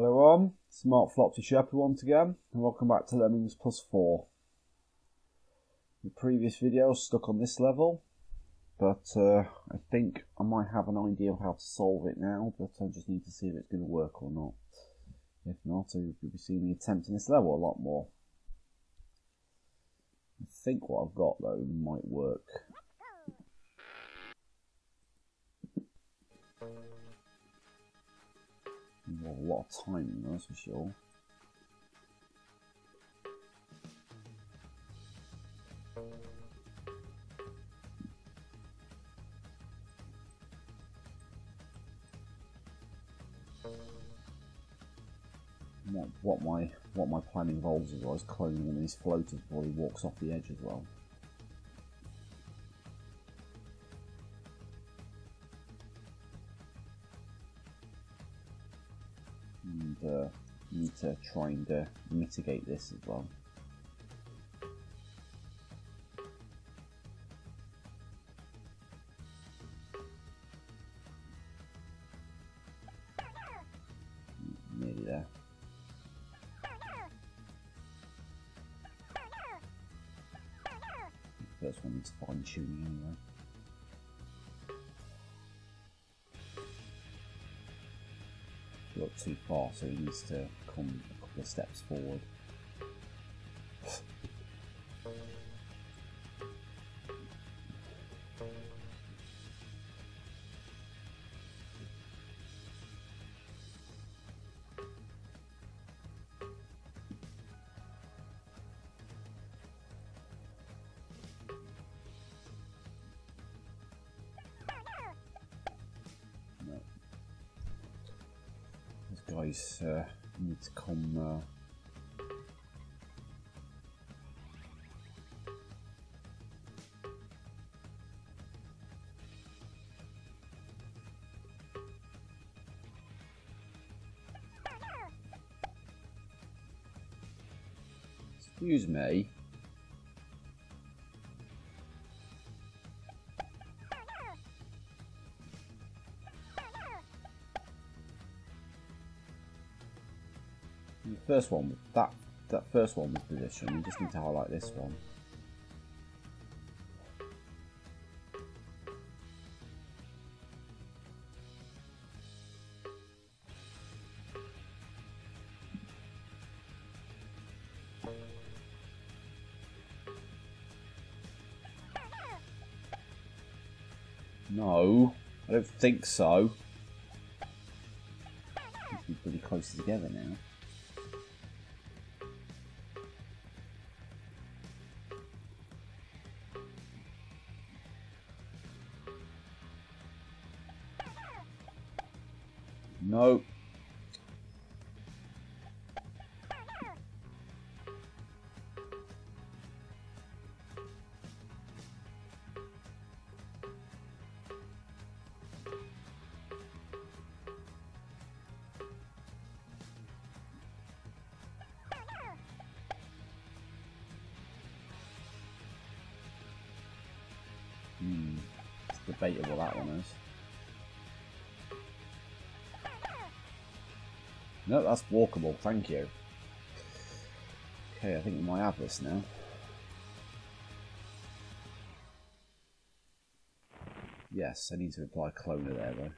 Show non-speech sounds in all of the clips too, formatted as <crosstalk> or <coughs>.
Hello, I'm Smart Flopsy Shepherd once again, and welcome back to Lemmings Plus 4. The previous video stuck on this level, but uh, I think I might have an idea of how to solve it now, but I just need to see if it's going to work or not. If not, you'll be seeing me attempting this level a lot more. I think what I've got though might work. A lot of timing, that's for sure. What, what my what my plan involves is I was cloning one of these floaters before he walks off the edge as well. Uh, need to try and uh, mitigate this as well. Nearly there. First one needs fine tuning anyway. Too far, so he needs to come a couple of steps forward. Need to come. Excuse me. First one, that that first one was position. You just need to highlight this one. No, I don't think so. Be pretty close together now. No. Hmm. Debatable that one is. No, that's walkable, thank you. Okay, I think we might have this now. Yes, I need to apply cloner there though.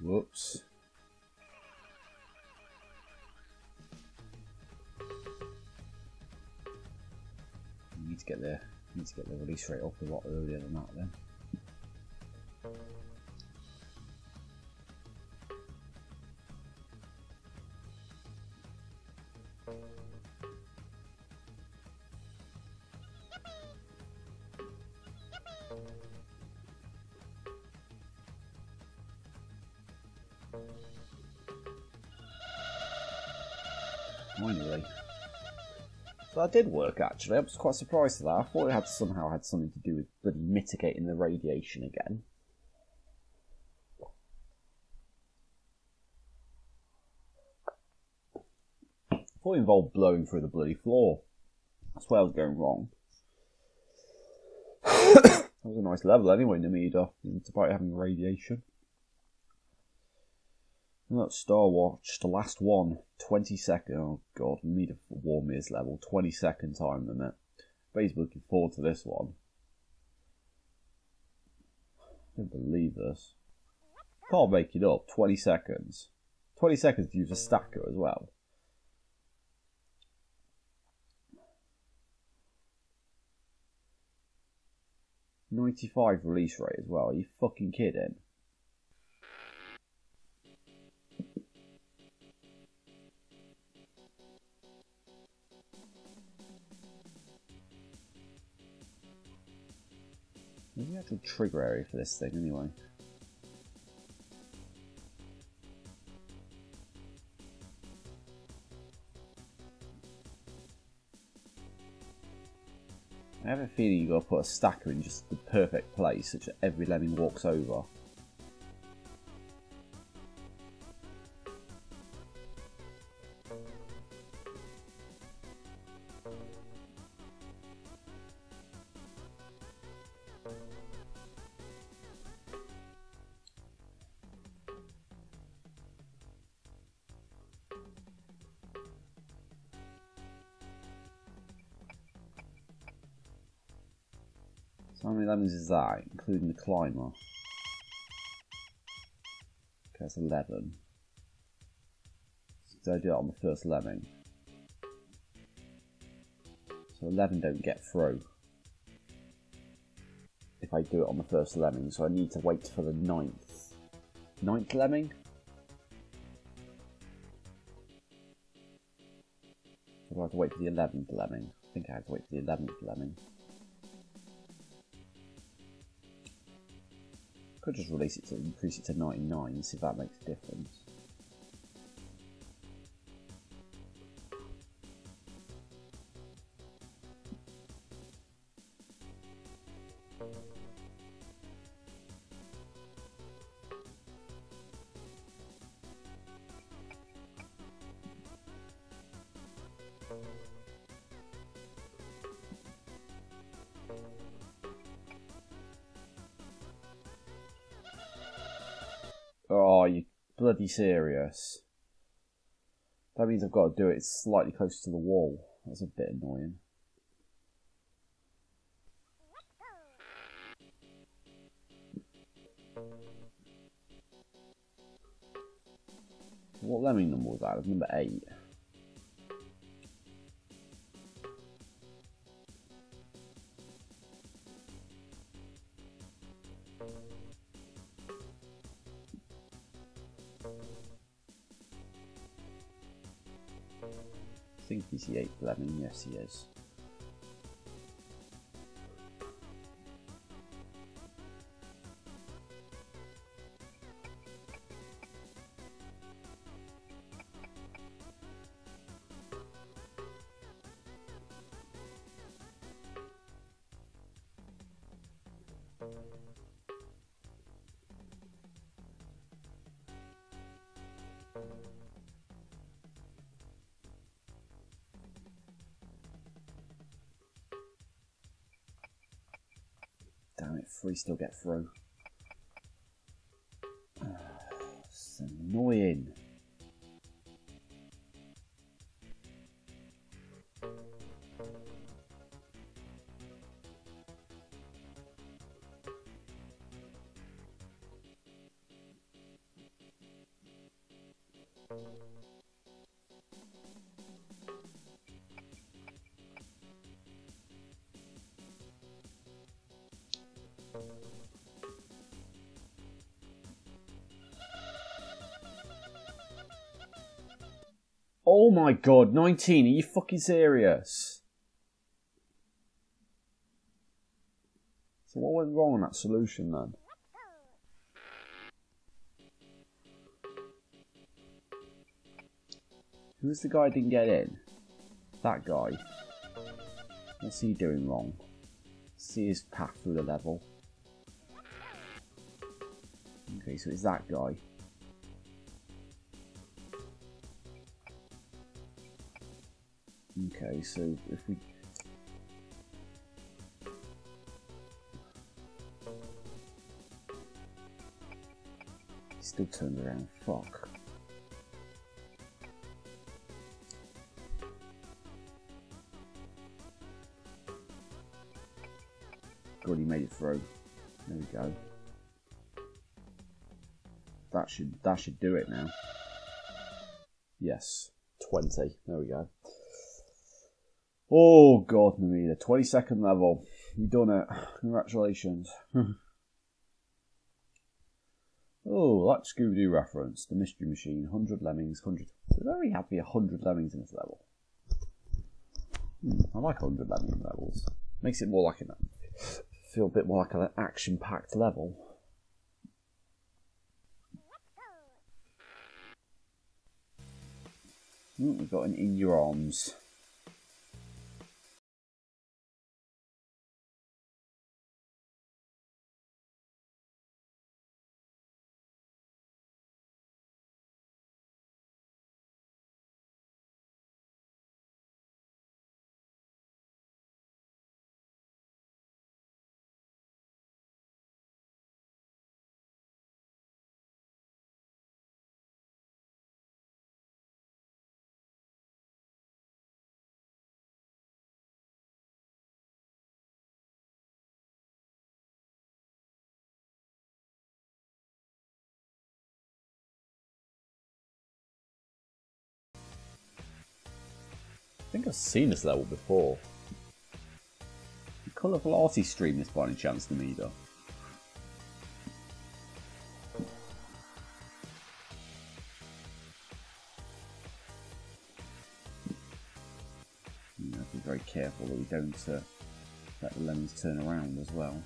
Whoops. Get the need to get the release rate up a lot earlier than that then. That did work actually. I was quite surprised at that. I thought it had somehow had something to do with bloody mitigating the radiation again. thought it involved blowing through the bloody floor. That's where I was going wrong. <coughs> that was a nice level anyway, Namida, despite having radiation. Look, Star Watch, the last one, 20 second. Oh god, we need a warm ears level, 20 second time limit. Basically looking forward to this one. I don't believe this. Can't make it up, 20 seconds. 20 seconds to use a stacker as well. Ninety-five release rate as well. Are you fucking kidding? Where's the actual trigger area for this thing anyway? I have a feeling you've got to put a stacker in just the perfect place such that every lemming walks over. So how many lemons is that, including the climber? Okay, that's 11. So I do it on the first lemming. So 11 don't get through. If I do it on the first lemming, so I need to wait for the ninth. Ninth lemming? Or do I have to wait for the 11th lemming? I think I have to wait for the 11th lemming. Could just release it to increase it to 99 and see if that makes a difference. Bloody serious? That means I've got to do it slightly closer to the wall. That's a bit annoying. What lemming number was that? It was number 8. I think the 8th lemming, yes he is. Damn it, three still get through. Oh my god, 19, are you fucking serious? So what went wrong on that solution then? Who's the guy who didn't get in? That guy. What's he doing wrong? See his path through the level. Okay, so it's that guy. Okay, so if we still turned around. Fuck. Already made it through. There we go. That should that should do it now. Yes, twenty. There we go. Oh god, twenty second level. You done it. Congratulations. <laughs> Oh, that Scooby Doo reference. The Mystery Machine. 100 lemmings. 100. Very happy 100 lemmings in this level. Hmm, I like 100 lemming levels. Makes it more like an. Feel a bit more like an action packed level. Hmm, we've got an In Your Arms. Think I've seen this level before. The Colourful Arty stream this by any chance to me though. You to be very careful that we don't uh, let the lemons turn around as well.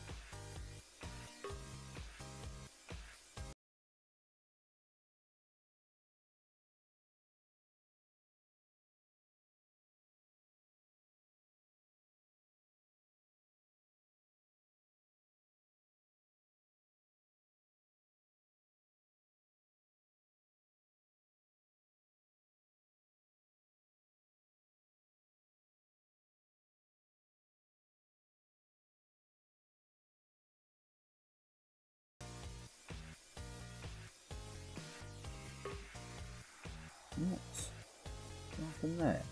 What? What happened there?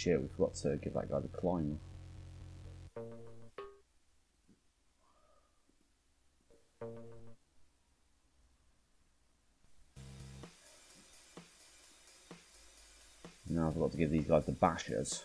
Shit, we forgot to give that guy the climb. Now I forgot to give these guys the bashers.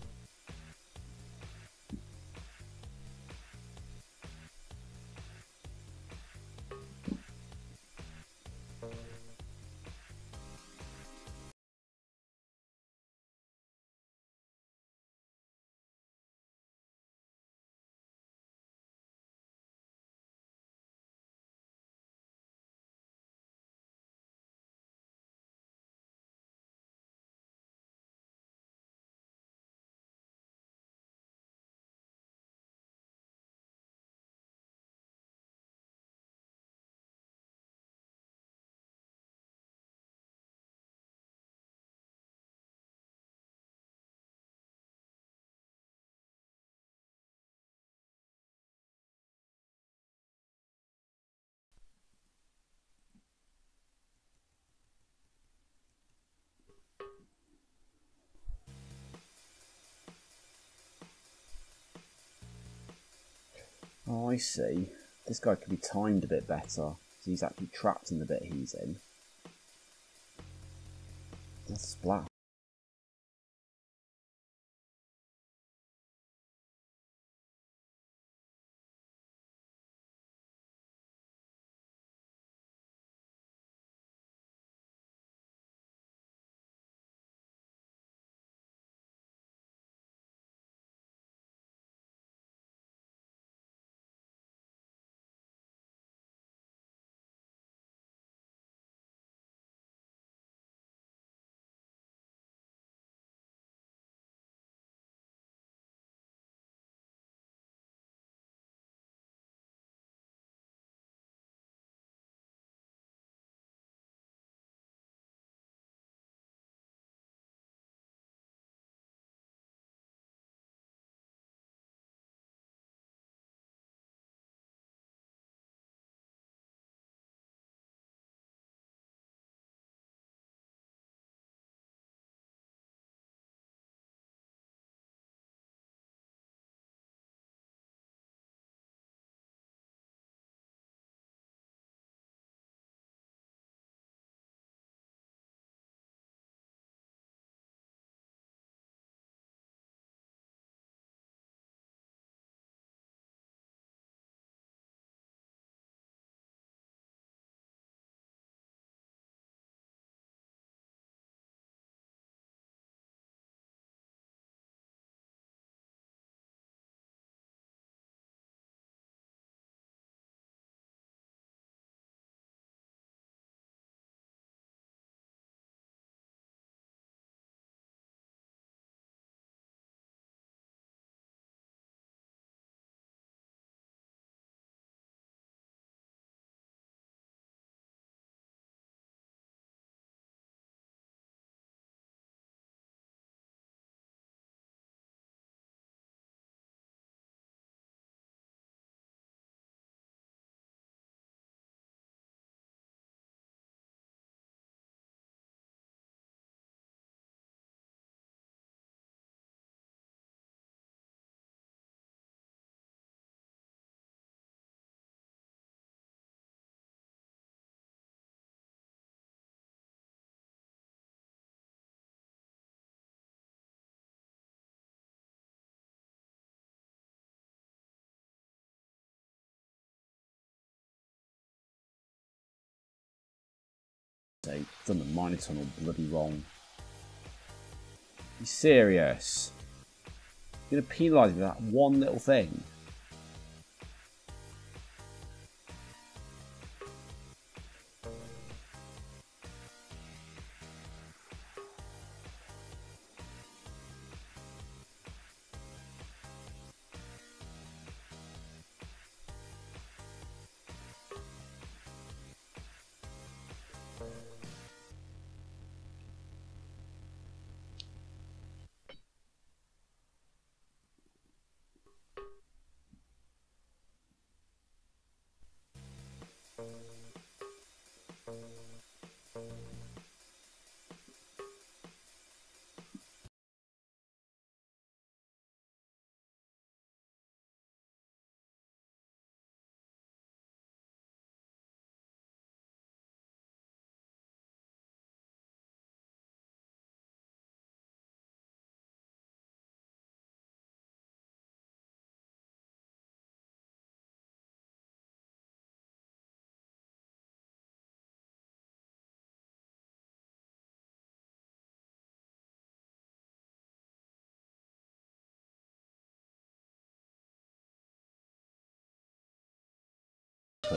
Oh, I see. This guy could be timed a bit better. He's actually trapped in the bit he's in. That's splat. Say, done the miner tunnel bloody wrong. You serious? You're gonna penalise me for that one little thing?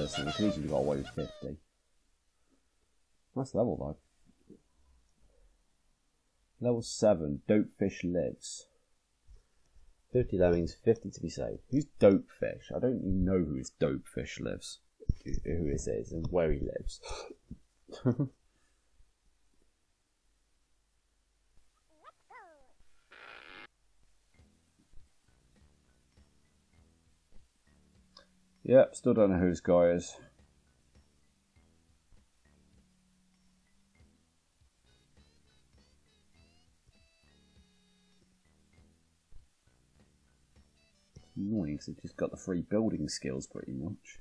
Personally. We easily got away with 50. Nice level though. Level 7, Dopefish lives. 50 lemmings, 50 to be saved. Who's Dopefish? I don't even know who is Dopefish lives. Who this is and where he lives. <laughs> Yep, still don't know who this guy is. Annoying because it's just got the free building skills pretty much.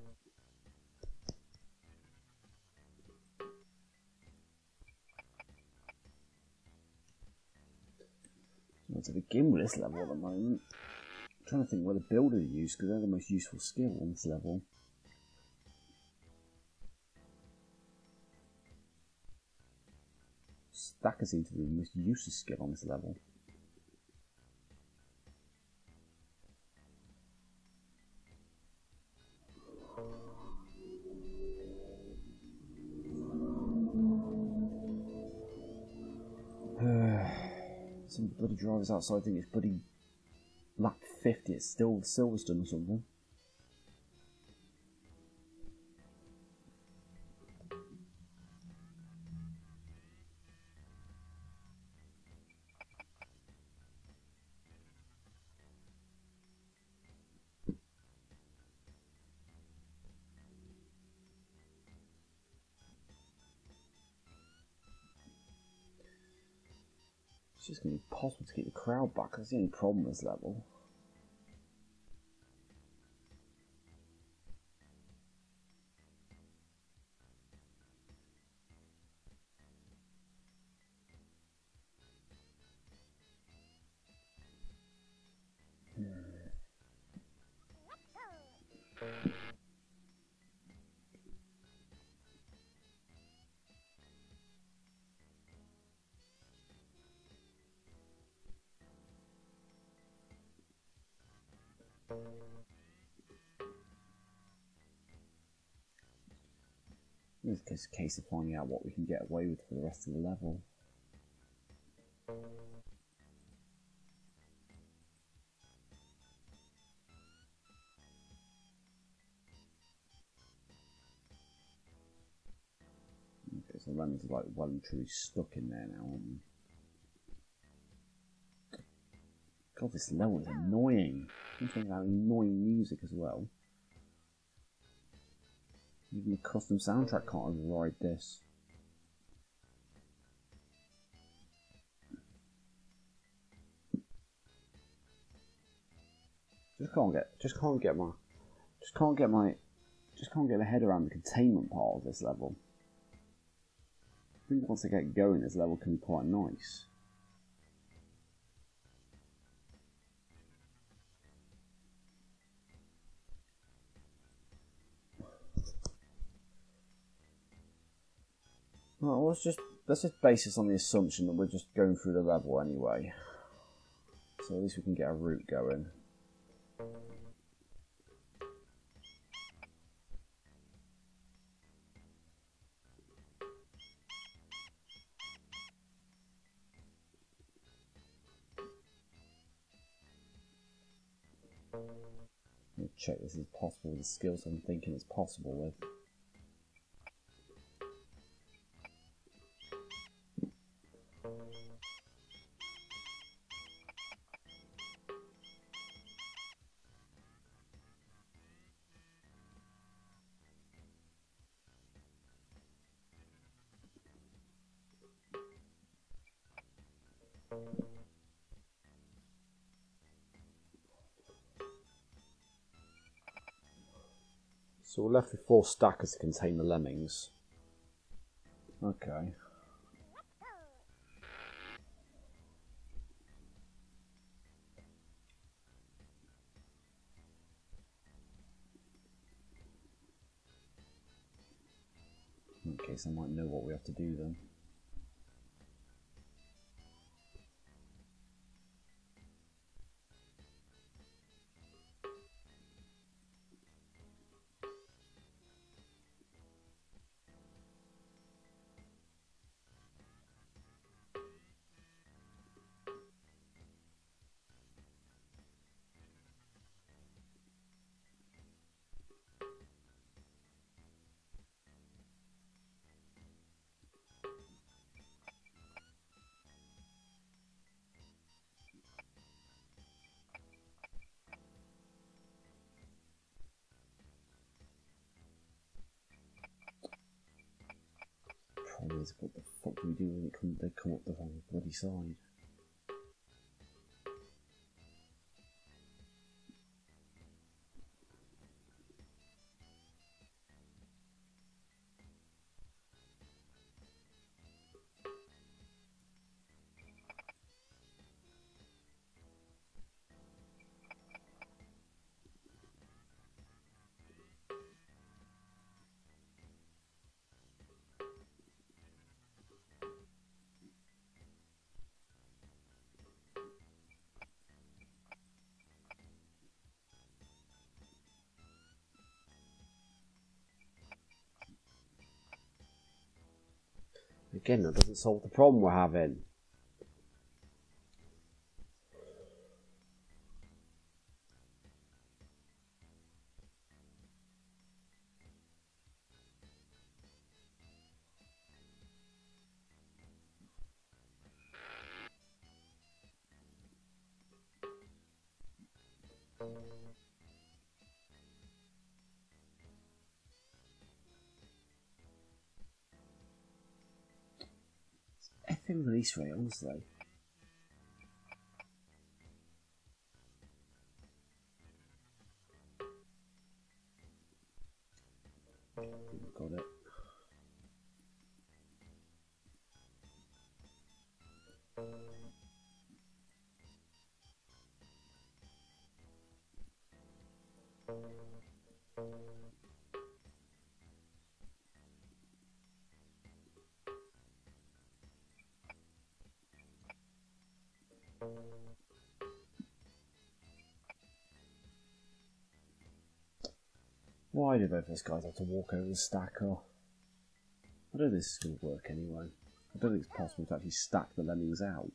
To begin with this level at the moment, I'm trying to think where the builder use because they're the most useful skill on this level. Stacker seems to be the most useless skill on this level. Some bloody drivers outside I think it's bloody lap 50, it's still Silverstone or something. Impossible to keep the crowd back. That's the only problem with this level. It's just a case of finding out what we can get away with for the rest of the level. Okay, so Lemmings like well and truly stuck in there now, aren't they? God, this level is annoying. Thinking about annoying music as well. Even the custom soundtrack can't override this. Just can't get, just can't get my, just can't get my, just can't get my head around the containment part of this level. I think once I get going, this level can be quite nice. Well, let's just let's just base this on the assumption that we're just going through the level anyway. So at least we can get a route going. check this is possible with the skills I'm thinking it's possible with. left with four stackers to contain the lemmings. Okay. In case I might know what we have to do then. Is, what the fuck do we do when it come, they come up the wrong bloody side? Again, that doesn't solve the problem we're having. Effing release rate, honestly. Why do both those guys have to walk over the stacker? I don't think this is going to work anyway. I don't think it's possible to actually stack the lemmings out.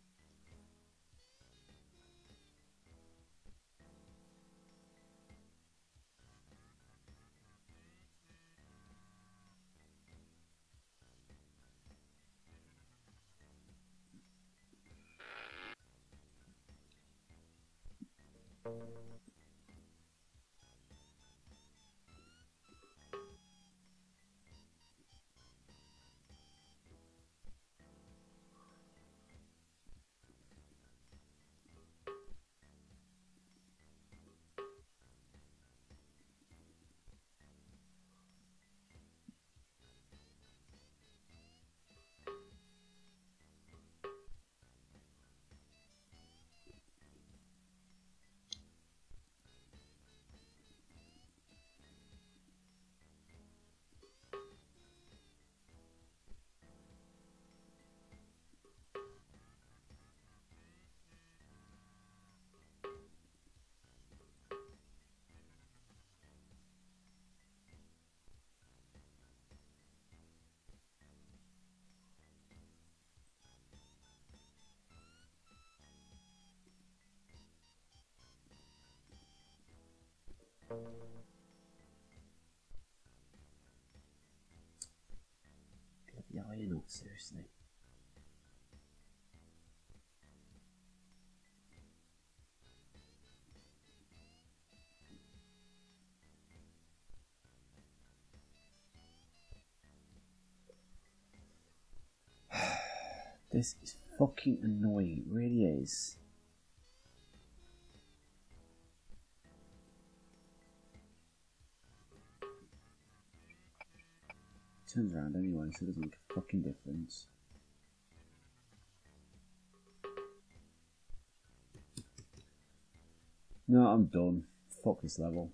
Know, seriously. <sighs> this is fucking annoying, it really is. Turns around anyway, so it doesn't make a fucking difference. No, I'm done. Fuck this level.